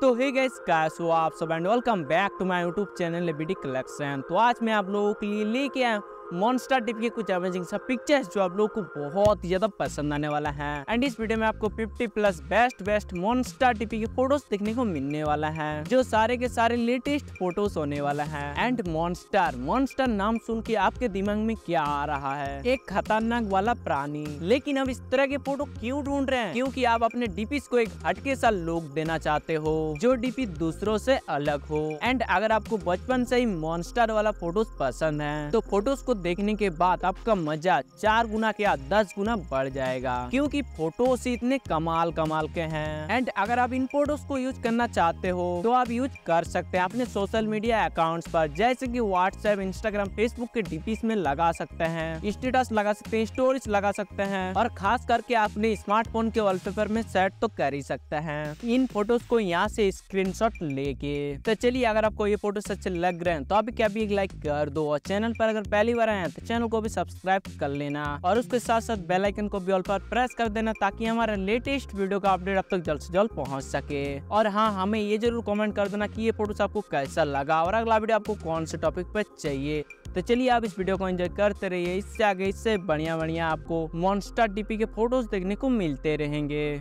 तो hey guys का so आप सब and welcome back to my YouTube channel लेबिडी collection तो आज मैं आप लोगों के लिए लेके आया मॉन्स्टर टिप के कुछ अमेजिंग सा पिक्चर्स जो आप लोगों को बहुत ही ज़्यादा पसंद आने वाला है। एंड इस वीडियो में आपको 50 plus best best monster tip के फ़ोटोज़ देखने को मिलने वाला है, जो सारे के सारे लेटेस्ट फ़ोटोज़ होने वाला है। एंड मॉन्स्टर मॉन्स्टर नाम सुन के आपके दिमाग में क्या आ रहा है? एक खतरनाक वाला प्राणी। लेकिन अब इस तरह के फ़ोटो क्यों ढूंढ रहे हैं? क्योंकि आप अपने डीपी को एक हटके सा लुक देना चाहते हो, जो डीपी दूसरों से अलग हो। एंड अगर आपको बचपन से ही मॉन्स्टर वाला फ़ोटोज़ पसंद है तो फ़ोटोज़ को देखने के बाद आपका मज़ा चार गुना क्या दस गुना बढ़ जाएगा, क्योंकि फ़ोटोज़ इतने कमाल कमाल के हैं। एंड अगर आप इन फ़ोटोज़ को यूज़ करना चाहते हो तो आप यूज़ कर सकते हैं। अपने सोशल मीडिया अकाउंट्स पर, जैसे कि व्हाट्सएप इंस्टाग्राम फेसबुक के डीपीस में लगा सकते हैं। स्टेटस लगा सकते हैं स्टोरीज लगा सकते हैं। और खास करके अपने स्मार्टफ़ोन के वॉलपेपर में सेट तो कर ही सकते हैं। इन फ़ोटोज़ को यहाँ से स्क्रीनशॉट लेके। तो चलिए, अगर आपको ये फ़ोटोज़ अच्छे लग रहे हैं तो अभी क्या भी एक लाइक कर दो। और चैनल पर अगर पहली बार आए हैं तो चैनल को भी सब्सक्राइब कर लेना और उसके साथ साथ बेल आइकन को भी ऑल पर प्रेस कर देना ताकि हमारा लेटेस्ट वीडियो का अपडेट अब तक जल्द से जल्द पहुँच सके। और हाँ हमें ये ज़रूर कमेंट कर देना कि ये फ़ोटोज़ आपको कैसा लगा और अगला वीडियो आपको कौन से टॉपिक पर चाहिए। तो चलिए आप इस वीडियो को एंजॉय करते रहिए, इससे आगे इससे बढ़िया बढ़िया आपको मॉन्स्टर डीपी के फ़ोटोज़ देखने को मिलते रहेंगे।